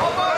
Oh.